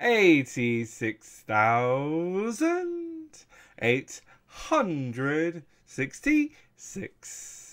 eighty-six thousand eight hundred sixty-six.